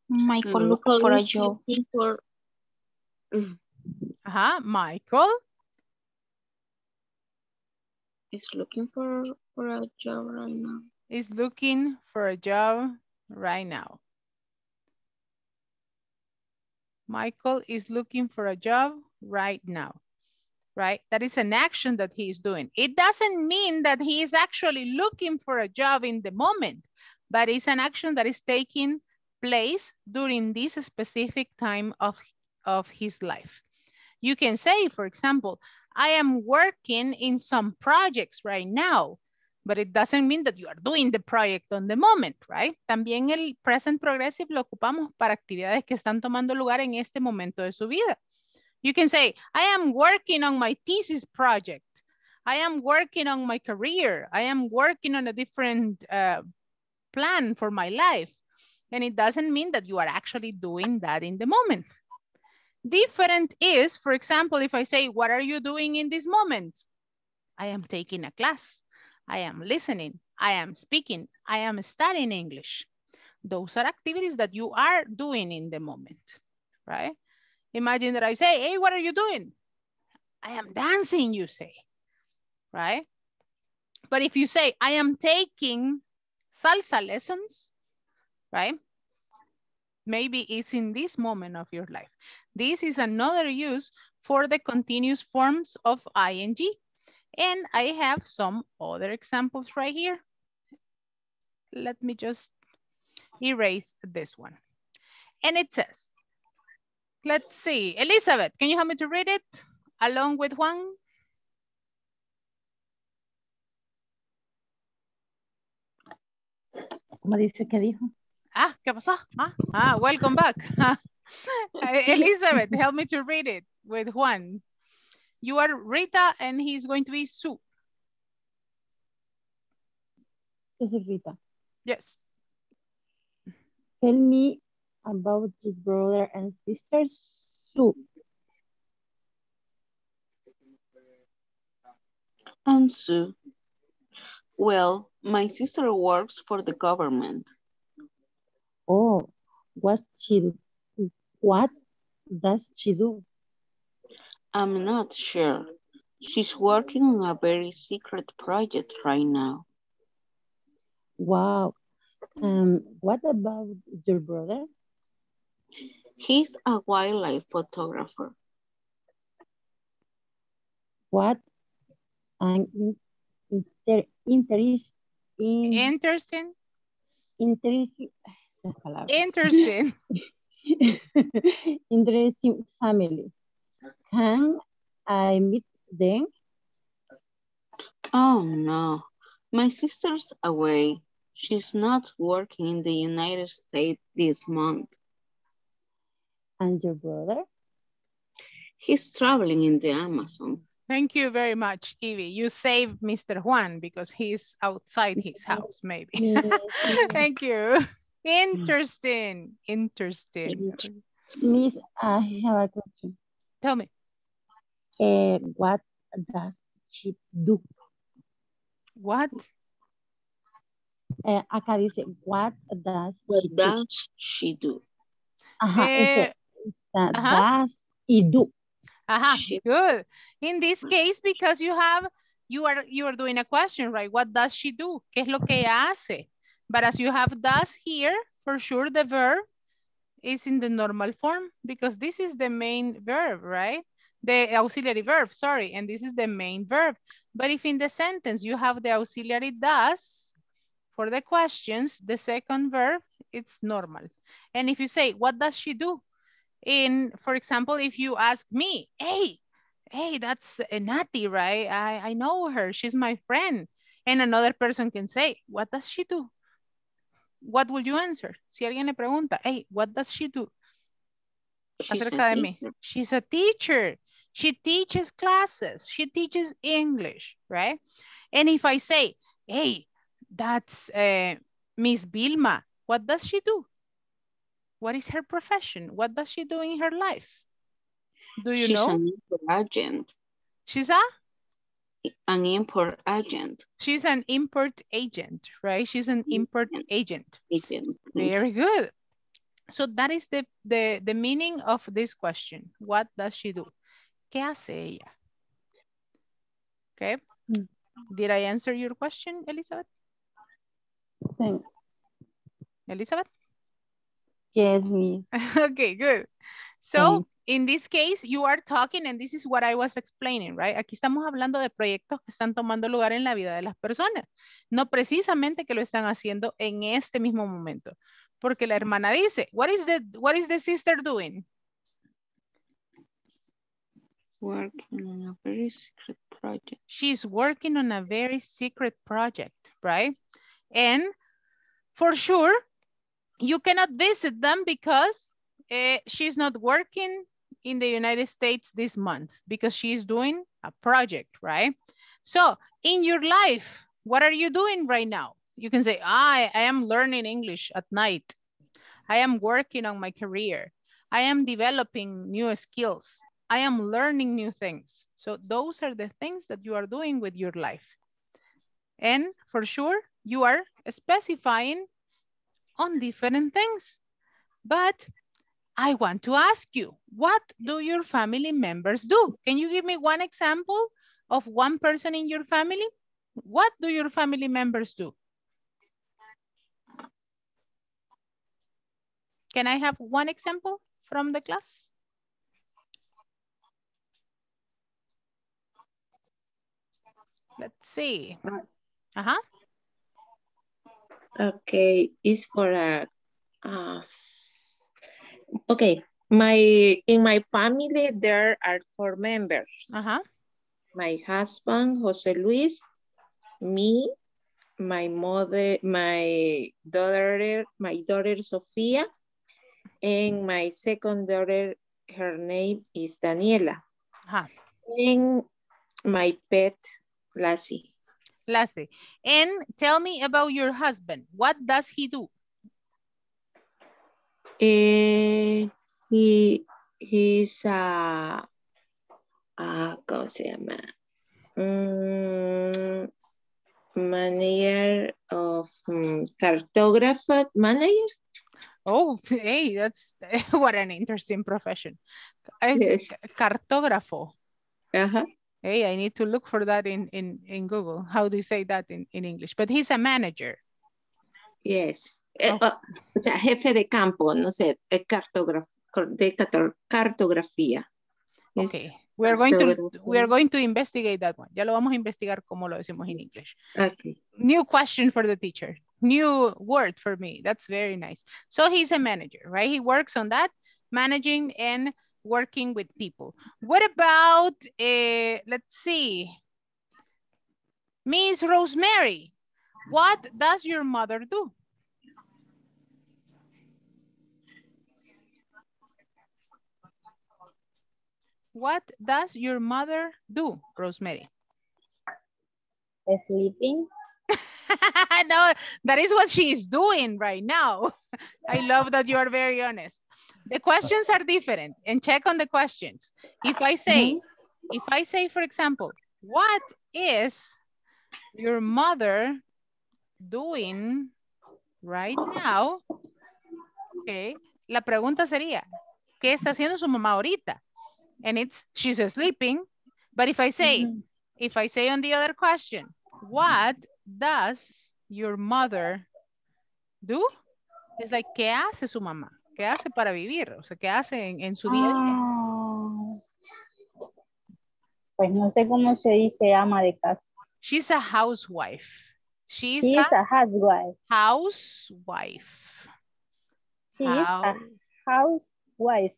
Michael look for a job. looking for- Uh-huh, Michael is looking for, for a job right now. Is looking for a job right now. Michael is looking for a job right now. right? That is an action that he is doing. It doesn't mean that he is actually looking for a job in the moment, but it's an action that is taking place during this specific time of, of his life. You can say, for example, I am working in some projects right now, but it doesn't mean that you are doing the project on the moment, right? También el present progressive lo ocupamos para actividades que están tomando lugar en este momento de su vida. You can say, I am working on my thesis project. I am working on my career. I am working on a different uh, plan for my life. And it doesn't mean that you are actually doing that in the moment. Different is, for example, if I say, what are you doing in this moment? I am taking a class. I am listening. I am speaking. I am studying English. Those are activities that you are doing in the moment, right? Imagine that I say, hey, what are you doing? I am dancing, you say, right? But if you say, I am taking salsa lessons, right? Maybe it's in this moment of your life. This is another use for the continuous forms of ing. And I have some other examples right here. Let me just erase this one. And it says, let's see, Elizabeth, can you help me to read it along with Juan? ¿Cómo dice que dijo? Ah, ¿qué pasó? Ah, ah welcome back. <laughs> Elizabeth, help me to read it with Juan. You are Rita and he's going to be Sue. This is Rita. Yes. Tell me about your brother and sister, Sue. I'm Sue. Well, my sister works for the government. Oh, what she what does she do? I'm not sure. She's working on a very secret project right now. Wow. Um, what about your brother? He's a wildlife photographer. What an inter, interest in interesting interest interesting <laughs> interesting family. Can I meet them? Oh no, my sister's away. She's not working in the United States this month. And your brother? He's traveling in the Amazon. Thank you very much, Evie. You saved Mr. Juan because he's outside his house, maybe. <laughs> Thank you. Interesting. Interesting. Miss, I have a question. Tell me. Uh, what does she do? What? Eh, acá dice, what does what she does do? she do? Ajá, Eh, ese, esa, ajá. does y do. Aha, good. In this case, because you have, you are, you are doing a question, right? What does she do? ¿Qué es lo que hace? But as you have does here, for sure the verb is in the normal form because this is the main verb, right? The auxiliary verb, sorry, and this is the main verb. But if in the sentence you have the auxiliary does, for the questions, the second verb, it's normal. And if you say, what does she do? In, for example, if you ask me, hey, hey, that's Nati, right? I, I know her, she's my friend. And another person can say, what does she do? What will you answer? Si alguien le pregunta, hey, what does she do? She's a Acerca de mí. teacher. She's a teacher. She teaches classes. She teaches English, right? And if I say, hey, that's uh, Miss Vilma, what does she do? What is her profession? What does she do in her life? Do you She's know? an agent. She's a? An import agent. She's an import agent, right? She's an mm-hmm. import agent. Agent. Mm-hmm. Very good. So that is the, the, the meaning of this question. What does she do? ¿Qué hace ella? Okay. Mm. Did I answer your question, Elizabeth? Thank- Elizabeth? Yes, me. <laughs> okay, good. So in this case, you are talking, and this is what I was explaining, right? Aquí estamos hablando de proyectos que están tomando lugar en la vida de las personas, no precisamente que lo están haciendo en este mismo momento. Porque la hermana dice, what is the, what is the sister doing? Working on a very secret project. She's working on a very secret project, right? And for sure, you cannot visit them because uh, she's not working in the United States this month because she's doing a project, right? So in your life, what are you doing right now? You can say, I, I am learning English at night. I am working on my career. I am developing new skills. I am learning new things. So those are the things that you are doing with your life. And for sure, you are specifying on different things. But I want to ask you, what do your family members do? Can you give me one example of one person in your family? What do your family members do? Can I have one example from the class? Let's see. Uh-huh. Okay, it's for a, s- okay, my, in my family, there are four members. Uh-huh. My husband, Jose Luis, me, my mother, my daughter, my daughter Sofia, and my second daughter, her name is Daniela. Uh-huh. And my pet, Lassie. Lassie. And tell me about your husband. What does he do? He, he's a, ¿cómo se llama? Mm, manager of mm, cartographer manager. Oh, hey, that's <laughs> what an interesting profession. Yes. cartógrafo. Uh-huh. Hey, I need to look for that in, in, in Google. How do you say that in, in English? But he's a manager. Yes. Eh, Oh. o sea, jefe de campo, no sé, eh, cartógrafo, de carto- cartografía. Es Okay. We are going to we are going to investigate that one. Ya lo vamos a investigar como lo decimos en English. Okay. New question for the teacher. New word for me. That's very nice. So he's a manager, right? He works on that, managing and working with people. What about, uh, let's see, Miss Rosemary, what does your mother do? What does your mother do, Rosemary? Sleeping. <laughs> no, that is what she is doing right now. I love that you are very honest. The questions are different and check on the questions. If I say, mm-hmm. if I say, for example, what is your mother doing right now? Okay, la pregunta sería, ¿qué está haciendo su mamá ahorita? And it's, she's sleeping. But if I say, if I say on the other question, what does your mother do? It's like, ¿qué hace su mamá? ¿Qué hace para vivir? O sea, ¿qué hace en, en su día a día? Ah, Pues no sé cómo se dice ama de casa. She's a housewife. She's She a, a housewife. housewife. She's a housewife.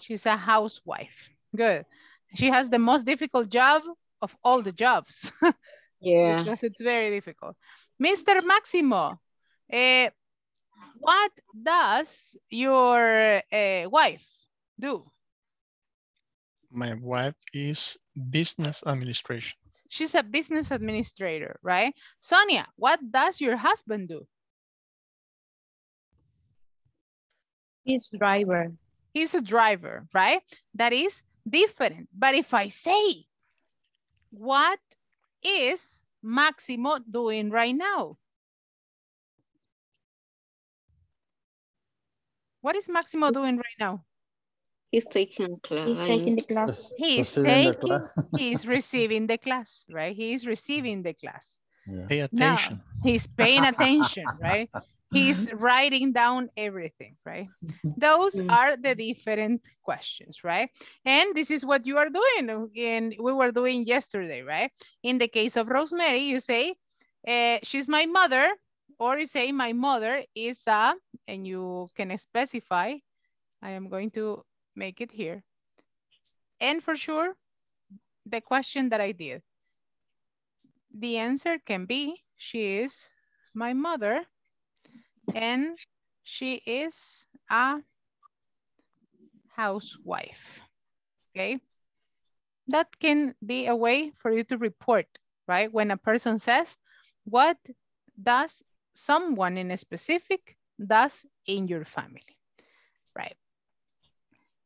She's a housewife. Good. She has the most difficult job of all the jobs. <laughs> Yeah. because it's very difficult. Mr. Maximo, eh, what does your eh, wife do? My wife is business administration. She's a business administrator, right? Sonia, what does your husband do? He's driver. He's a driver, right? That is different. But if I say, what is Maximo doing right now? What is Maximo doing right now? He's taking class. He's taking the class. He's Receiving the taking, class. <laughs> he's receiving the class, right? He is receiving the class. Yeah. Pay Now, attention. he's paying attention, right? <laughs> He's uh-huh. writing down everything, right? Mm-hmm. Those mm. are the different questions, right? And this is what you are doing and we were doing yesterday, right? In the case of Rosemary, you say, uh, she's my mother, or you say my mother is a, and you can specify, I am going to make it here. And for sure, the question that I did. The answer can be, she is my mother and she is a housewife, okay? That can be a way for you to report, right? When a person says, what does someone in a specific does in your family, right?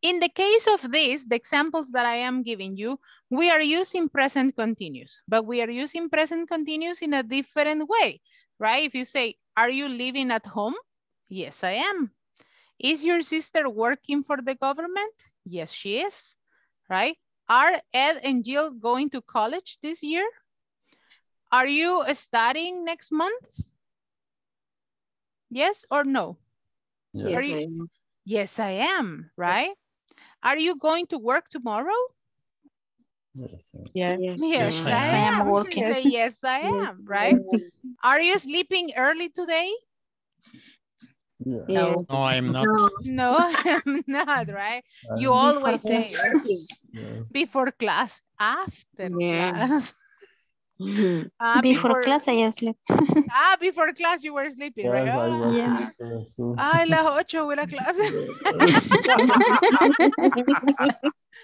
In the case of this, the examples that I am giving you, we are using present continuous, but we are using present continuous in a different way, right? If you say, are you living at home? Yes, I am. Is your sister working for the government? Yes, she is, right? Are Ed and Jill going to college this year? Are you studying next month? Yes or no? Yes. You- Yes, I am, right? Are you going to work tomorrow? Yes. Yes. Yes, Yes, I, I am. am working. Say, <laughs> yes, I am, right? Are you sleeping early today? Yes. No. No, I'm not. No, <laughs> I'm not, right? You I'm- always say Yes. before class, after Yeah. class. <laughs> Mhm. Ah, Before class, I sleep. Ah, before class you were sleeping, Yes, right? I Ah. was Yeah. sleeping too. Ay, las ocho la clase.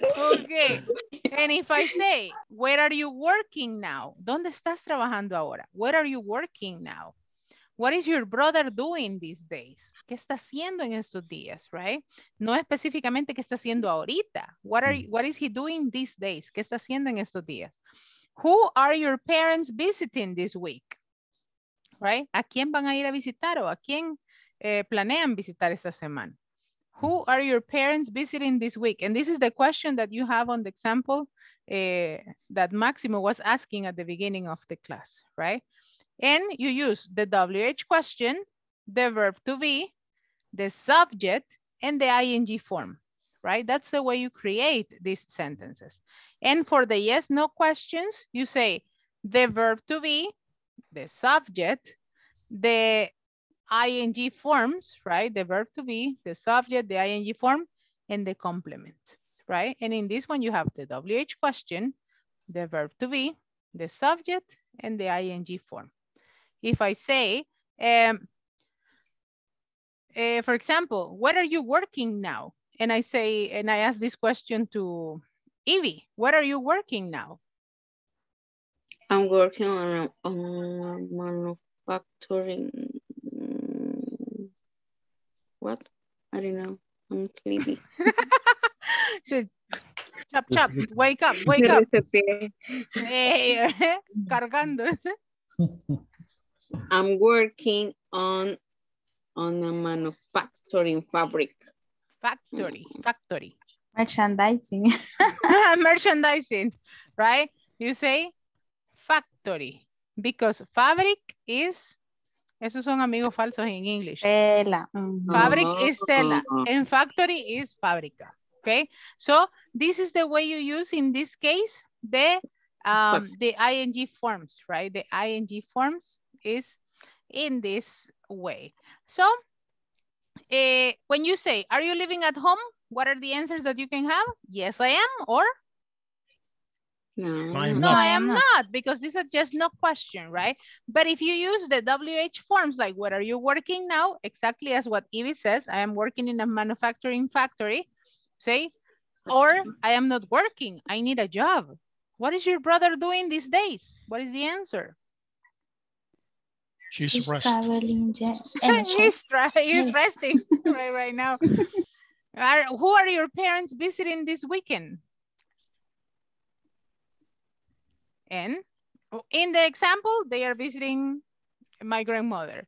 Okay. <laughs> And if I say, where are you working now? ¿Dónde estás trabajando ahora? Where are you working now? What is your brother doing these days? ¿Qué está haciendo en estos días, right? No específicamente qué está haciendo ahorita. What, are, what is he doing these days? ¿Qué está haciendo en estos días? Who are your parents visiting this week? Right? ¿A quién van a ir a visitar o a quién eh, planean visitar esta semana? Who are your parents visiting this week? And this is the question that you have on the example eh, that Maximo was asking at the beginning of the class, right? And you use the WH question, the verb to be, the subject, and the ing form, right? That's the way you create these sentences. And for the yes, no questions, you say the verb to be, the subject, the ing forms, right? The verb to be, the subject, the ing form, and the complement, right? And in this one, you have the WH question, the verb to be, the subject, and the ing form. If I say, um, eh, for example, what are you working now? And I say, and I ask this question to Evie, what are you working now? I'm working on on manufacturing. What? I don't know. I'm sleepy. <laughs> So, chop, chop, wake up, wake up. <laughs> Hey, <laughs> cargando. I'm working on on a manufacturing fabric. Factory, mm-hmm. factory. Merchandising. Merchandising, right? You say factory because fabric is, esos son amigos falsos en English. Tela. Fabric is tela and factory is fabrica. Okay, so this is the way you use in this case the um, the ing forms, right? The ing forms is in this way. So eh, when you say, are you living at home? What are the answers that you can have? Yes, I am, or No, I'm no, not. I am not, because this is just no question, right? But if you use the WH forms, like what are you working now? Exactly as what Evie says, I am working in a manufacturing factory, say, or I am not working, I need a job. What is your brother doing these days? What is the answer? She's He's resting. traveling. yeah. <laughs> he's, <laughs> try- he's Yes. resting <laughs> right, right now. Are, who are your parents visiting this weekend? And oh. in the example, they are visiting my grandmother.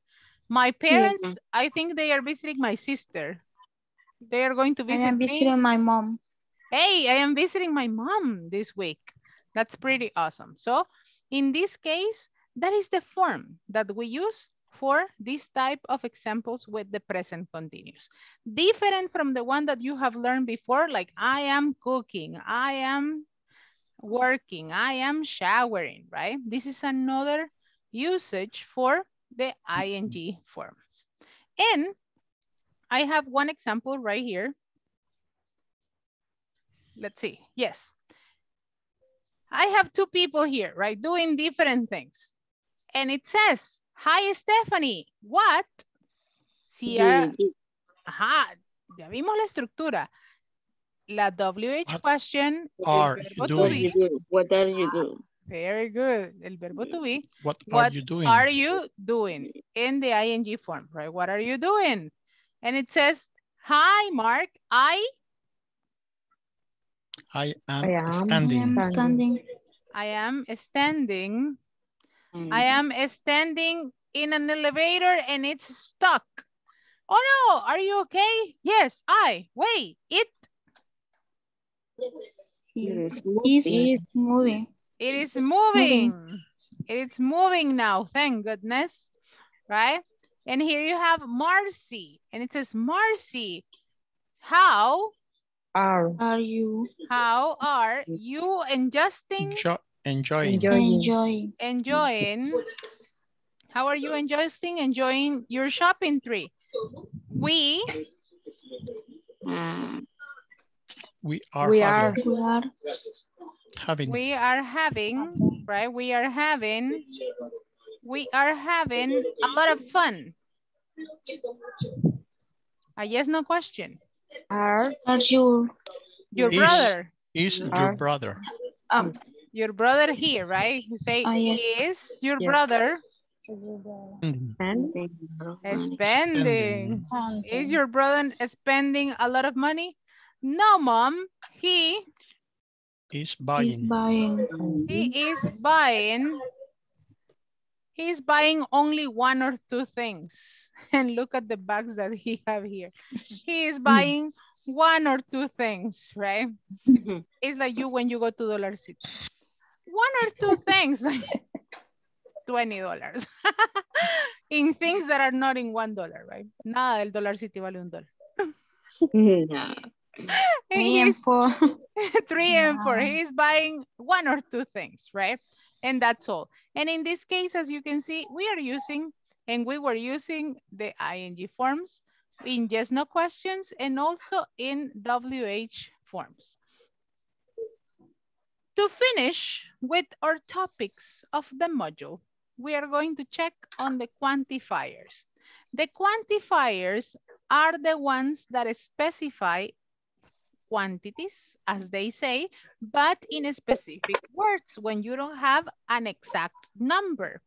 My parents. I think they are visiting my sister. They are going to visit I am me. visiting my mom. Hey, I am visiting my mom this week. That's pretty awesome. So in this case, that is the form that we use for this type of examples with the present continuous. Different from the one that you have learned before, like I am cooking, I am working, I am showering, right? This is another usage for the ing forms. And I have one example right here. Let's see, yes. I have two people here, right? Doing different things. And it says, hi, Stephanie, what? Si ya, ajá, ya vimos la estructura. La WH question, Are you verbo to doing? be. What are you doing? Very good. El verbo to be. What are you doing? are you doing in the ing form, right? What are you doing? And it says, hi, Mark, I, I am I am standing. standing. I am standing. Mm. I am standing in an elevator and it's stuck. Oh no, are you okay? Yes, I, wait, it, Is moving. it is moving. It is moving now, thank goodness, right? And here you have Marcy, and it says, Marcy, how, Are Are you how are you adjusting, Enjo- enjoying. enjoying enjoying? enjoying, how are you enjoying, enjoying your shopping trip? We Mm. We are We having. We are having. We are having, right? We are having, we are having a lot of fun. A yes, no question. are Are you Your Is- brother, Is your Are- brother. um your brother here, right? You say, Ah, yes. is your Yes. brother Is your brother Spending. spending? Is your brother spending a lot of money? No, mom. He, Is buying. He is buying. buying? he is buying, he's buying only one or two things. <laughs> And look at the bags that he have here. He is hmm. buying one or two things, right? <laughs> It's like you when you go to Dollar City. One or two things, like <laughs> $20. in things that are not in one dollar, right? Nada del Dollar City vale un dólar. No. <laughs> <laughs> Three and four. three and four. He's buying one or two things, right? And that's all. And in this case, as you can see, we are using, and we were using the ing forms in yes, no questions, and also in WH forms. To finish with our topics of the module, we are going to check on the quantifiers. The quantifiers are the ones that specify quantities, as they say, but in specific words when you don't have an exact number,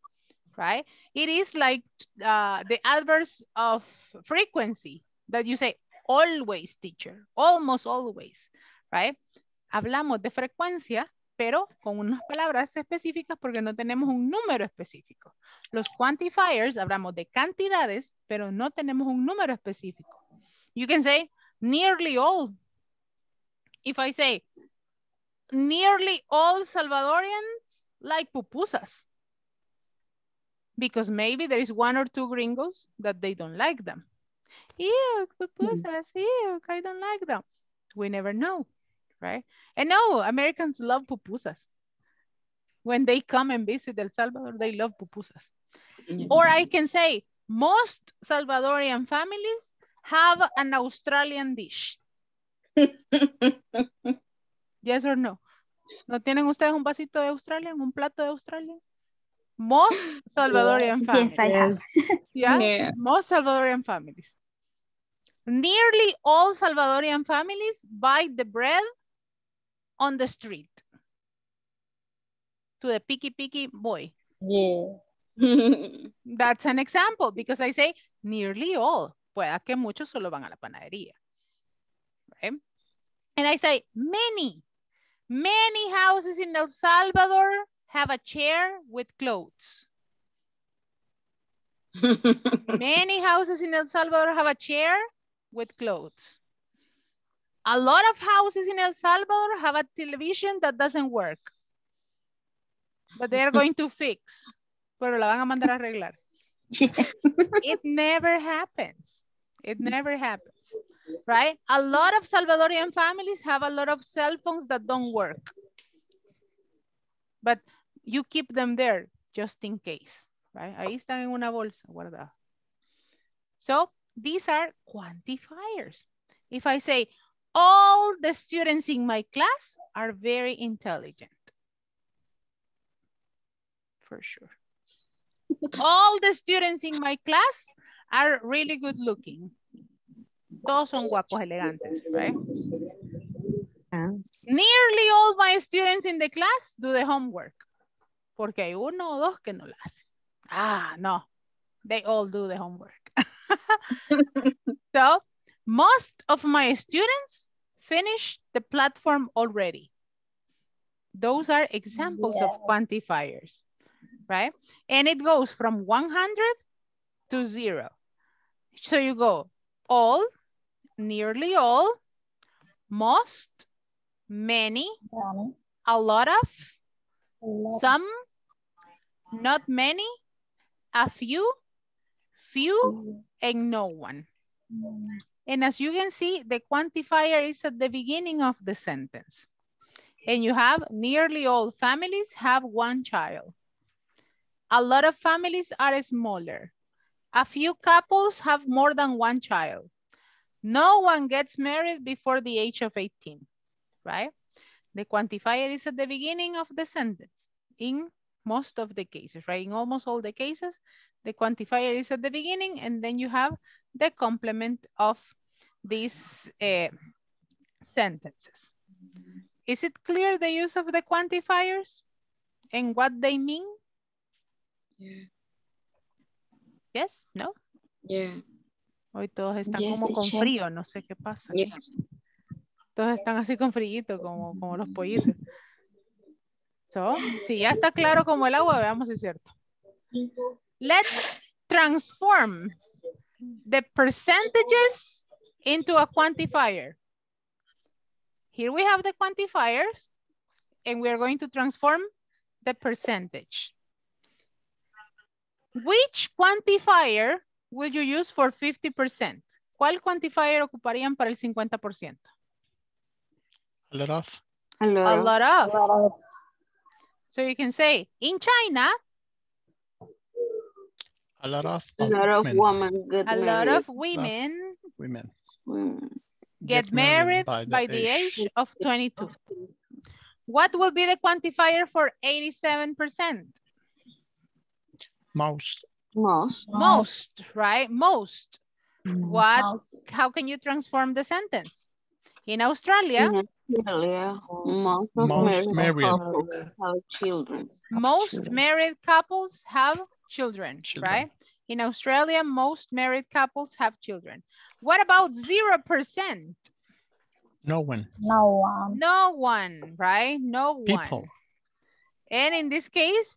right? It is like uh, the adverse of frequency that you say always, teacher, almost always, right? Hablamos de frecuencia, pero con unas palabras específicas porque no tenemos un número específico. Los quantifiers, hablamos de cantidades, pero no tenemos un número específico. You can say nearly all if I say nearly all Salvadorians like pupusas, because maybe there is one or two gringos that they don't like them. Ew, pupusas, ew, I don't like them. We never know, right? And no, Americans love pupusas. When they come and visit El Salvador, they love pupusas. Or I can say, most Salvadorian families have an Australian dish. <laughs> Yes or no? ¿No tienen ustedes un vasito de Australia, un plato de Australia? Most Salvadorian families. Yes, I have. <laughs> Yeah, Yeah. most Salvadorian families. Nearly all Salvadorian families buy the bread on the street to the picky picky boy. Yeah. <laughs> That's an example because I say nearly all. Pueda que muchos solo van a la panadería. And I say many, many houses in El Salvador have a chair with clothes. <laughs> Many houses in El Salvador have a chair with clothes. A lot of houses in El Salvador have a television that doesn't work. But they are <laughs> going to fix. Pero la van a mandar a arreglar. Yes. it never happens. It never happens, right? A lot of Salvadorian families have a lot of cell phones that don't work. But you keep them there just in case, right? Ahí están en una bolsa guardada. So these are quantifiers. If I say, all the students in my class are very intelligent. For sure. <laughs> all the students in my class are really good looking. Todos son guapos, elegantes, right? Nearly all my students in the class do the homework. Porque hay uno o dos que no lo hacen. Ah, no. They all do the homework. <laughs> so, most of my students finish the platform already. Those are examples of quantifiers, right? And it goes from 100 to zero. So you go all, nearly all, most, many, a lot of, some, not many, a few, few, and no one. And as you can see, the quantifier is at the beginning of the sentence. And you have nearly all families have one child. A lot of families are smaller. A few couples have more than one child. No one gets married before the age of 18, right? The quantifier is at the beginning of the sentence in most of the cases, right? In almost all the cases, the quantifier is at the beginning and then you have the complement of these uh, sentences. Is it clear the use of the quantifiers and what they mean? Yeah. Yes? No? Yeah. Hoy todos están Yes, como con frío, no sé qué pasa. Yeah. Todos están así con frío, como, como los pollitos. So, si ya está claro como el agua, veamos si es cierto. Let's transform the percentages into a quantifier. Here we have the quantifiers and we are going to transform the percentage. Which quantifier will you use for 50%? ¿Cuál quantifier ocuparían para el 50%? A lot of. A A lot. lot of. So you can say, in China, A lot of. A lot of women get a married. lot of women women Mm. get married by the, age of 22. What will be the quantifier for 87%? Most. Most. Most, right? Most. Mm-hmm. What, how can you transform the sentence? In Australia, In Australia, most Most married married. couples have children. most married couples have children, Children. right? In Australia, most married couples have children. What about 0%? No one. No one. No one, right? No People. one. And in this case,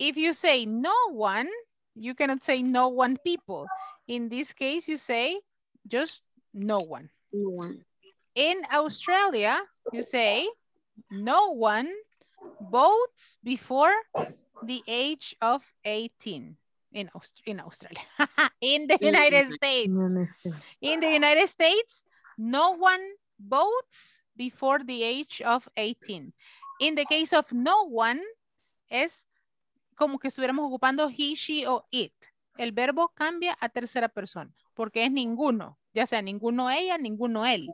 if you say no one, you cannot say no one people. In this case, you say just no one. No one. In Australia, you say no one votes before the age of 18 in, Aust in Australia. <laughs> in the United States. In the United States, no one votes before the age of 18. In the case of no one, es como que estuviéramos ocupando he, she o it. El verbo cambia a tercera persona porque es ninguno, ya sea ninguno ella, ninguno él.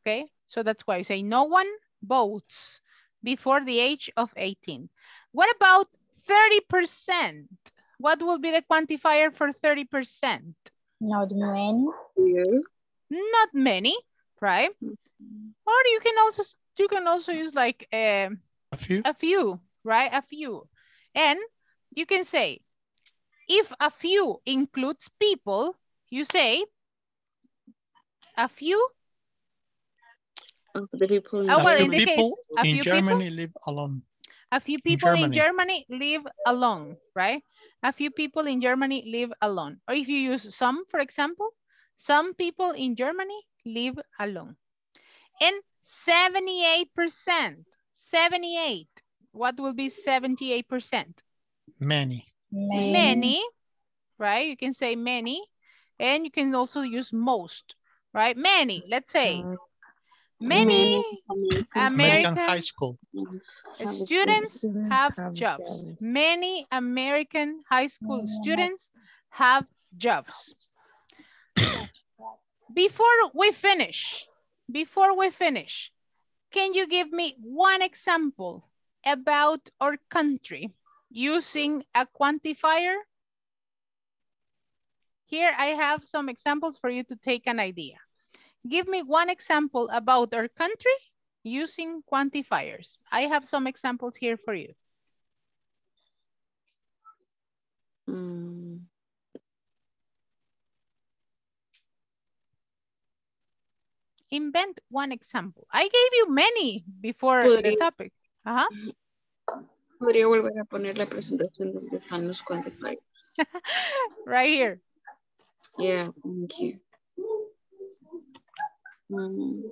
Okay, so that's why I say no one votes before the age of 18. What about 30%? What will be the quantifier for 30%? Not many. Few. Not many, right? Or you can also you can also use like um, A few. a few, right? A few. And you can say, if a few includes people, you say a few, Of the people in Oh, well, a few in this case, people a in few people- Germany live alone. a few people in Germany. Germany live alone, right? A few people in Germany live alone. Or if you use some, for example, some people in Germany live alone. And 78%, 78, what will be 78%? Many. Many. Many, right? You can say many, and you can also use most, right? Many, let's say. Many American American high school. students have jobs. Many American high school students have jobs. <coughs> Before we finish, before we finish, can you give me one example about our country using a quantifier? Here I have some examples for you to take an idea. Give me one example about our country using quantifiers. I have some examples here for you. Mm, Invent one example. I gave you many before the topic. Ajá. Podría volver a poner la presentación donde están los quantifiers. <laughs> Right here. Yeah, thank you. Mm,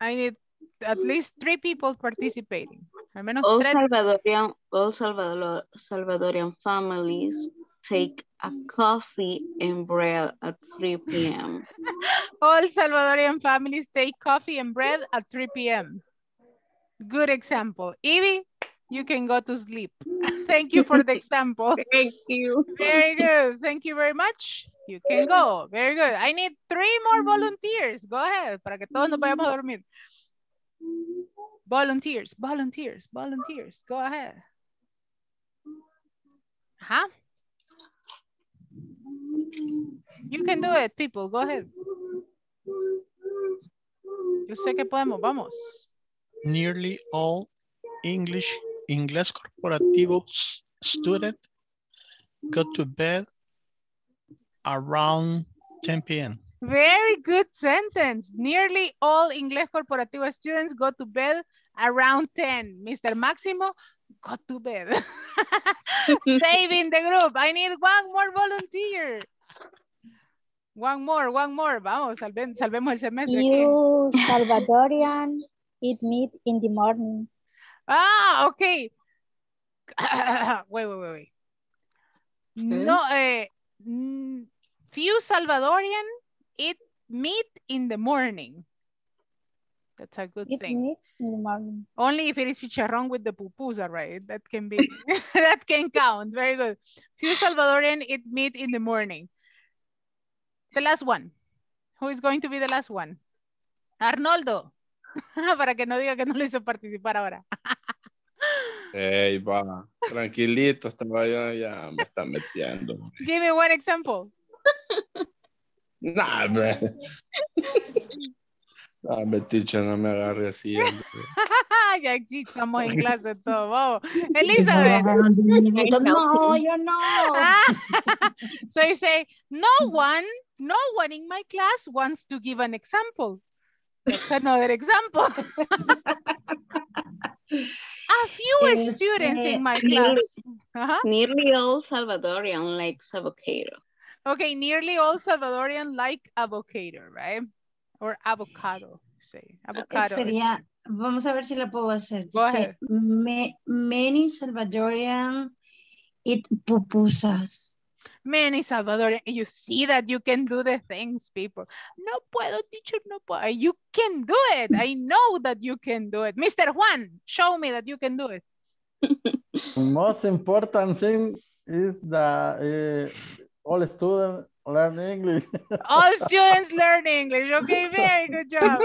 I need at least three people participating. Al menos all tres. Salvadorian, all Salvador, Salvadorian families take a coffee and bread at 3 p.m. <laughs> All Salvadorian families take coffee and bread at 3 p.m. Good example. Evie, you can go to sleep. <laughs> Thank you for the example. <laughs> Thank you. Very good. Thank you very much. You can go. Very good. I need three more volunteers. Go ahead, para que todos nos vayamos a dormir. Volunteers, volunteers, volunteers. Go ahead. Ajá. You can do it, people. Go ahead. Yo sé que podemos. Vamos. Nearly all English Inglés Corporativo s- student go to bed around 10 p.m. Very good sentence. Nearly all English Corporativo students go to bed around 10. Mr. Máximo, go to bed. <laughs> Saving the group. I need one more volunteer. One more, one more. Vamos, salven- salvemos el semestre. aquí. You Salvadorian eat meat in the morning. Ah, okay. <coughs> wait, wait, wait, wait. No, eh, few Salvadorian eat meat in the morning. That's a good Eat thing. meat in the morning. Only if it is chicharrón with the pupusa, right? That can be, <laughs> that can count. Very good. Few Salvadorian eat meat in the morning. The last one. Who is going to be the last one? Arnoldo. <laughs> Para que no diga que no lo hizo participar ahora. <laughs> Ey, va, tranquilito, estaba ya, ya me están metiendo. Give me one example. Nah, hombre. <laughs> Nah, hombre, teacher, no me agarre así. <laughs> hombre. ya sí, estamos en clase <laughs> todo. Vamos. Elizabeth. No, yo no. <laughs> So you say, no one, no one in my class wants to give an example. That's another example. A few students in my class. Uh-huh. Nearly all Salvadorian likes avocado. Okay, nearly all Salvadorian like avocado, right? Or avocado, say. Avocado. Sería, vamos a ver si la puedo hacer. Ahead. "Ma- many Salvadorian eat pupusas. Many Salvadorian, you see that you can do the things, people. No puedo, teacher, no puedo. You can do it. I <laughs> know that you can do it. Mr. Juan, show me that you can do it. The most important thing is that uh, all students learn English. <laughs> All students learn English. Okay, very good job.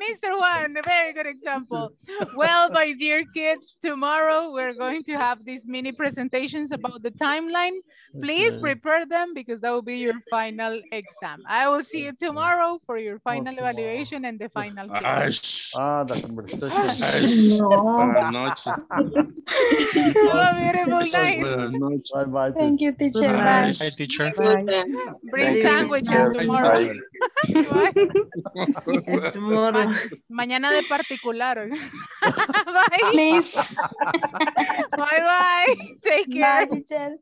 Mr. Juan, a very good example. Well, my dear kids, tomorrow we're going to have these mini presentations about the timeline. Please Okay. prepare them because that will be your final exam. I will see you tomorrow for your final evaluation and the final Ay, test. Ah, the conversation. ay, No. Buenas noches. <laughs> Have a beautiful night. Bye bye. Thank you, teacher. Bye. Bye. Hi, teacher. Bring Thank you, sandwiches tomorrow. Bye. <laughs> Bye. Tomorrow. Mañana de particular. <laughs> Bye. Please. Bye bye. Take care. Bye. Take care.